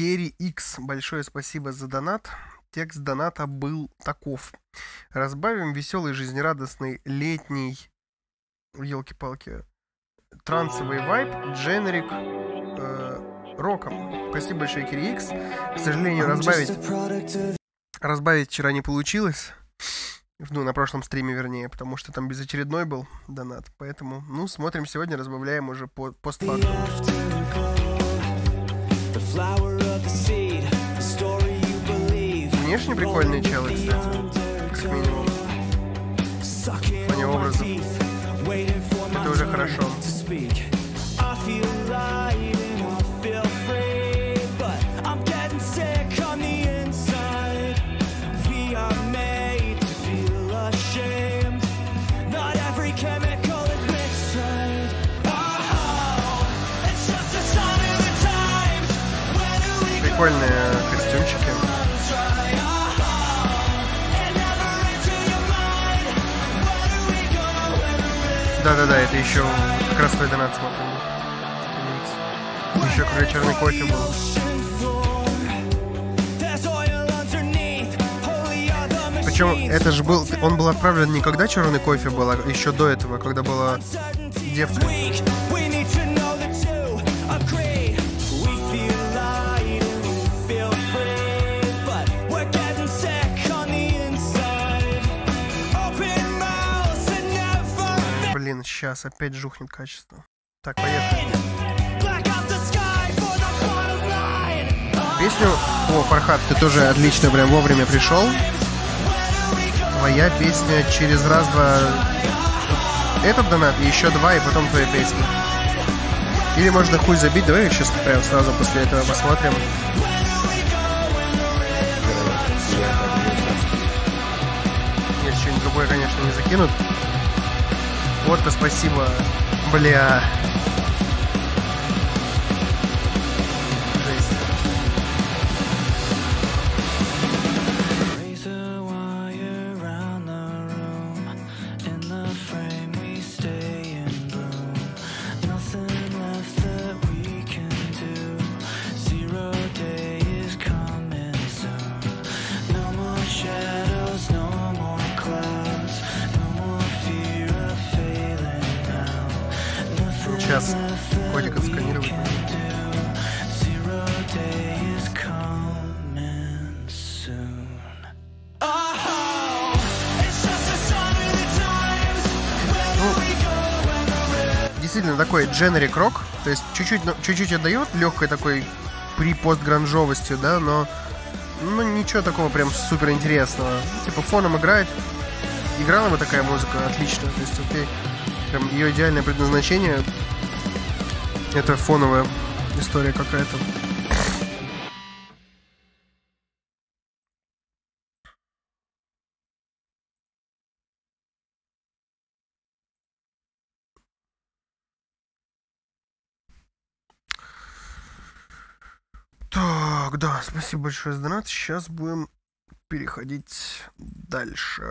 Керри X, большое спасибо за донат. Текст доната был таков. Разбавим веселый, жизнерадостный летний... Елки-палки. Трансовый вайп, дженерик, э, роком. Спасибо большое, Керри X. К сожалению, разбавить... Разбавить вчера не получилось. Ну, на прошлом стриме, вернее, потому что там безочередной был донат. Поэтому, ну, смотрим сегодня, разбавляем уже по постфактум. Внешне прикольные челы, кстати, как минимум. В плане образов. Это уже хорошо. Прикольные костюмчики. Да-да-да, это еще как раз твой донат смотрим. Еще когда черный кофе был. Причем это же был, он был отправлен не когда черный кофе был, а еще до этого, когда была девка. Сейчас опять жухнет качество. Так, поехали. Песню... О, Фархат, ты тоже отлично прям вовремя пришел. Твоя песня через раз-два... Этот донат, еще два, и потом твоя песня. Или можно хуй забить, давай сейчас прям сразу после этого посмотрим. Нет, что-нибудь другое, конечно, не закинут. Вот-то спасибо, бля. Сейчас кодик отсканировать. Действительно такой дженерик рок, то есть чуть-чуть, ну, чуть-чуть отдает легкой такой при постгранжовостью, да, но ну ничего такого прям супер интересного. Типа фоном играть. Играла бы такая музыка, отлично. То есть окей, прям ее идеальное предназначение это фоновая история какая-то. Так, да, спасибо большое за донат. Сейчас будем переходить дальше.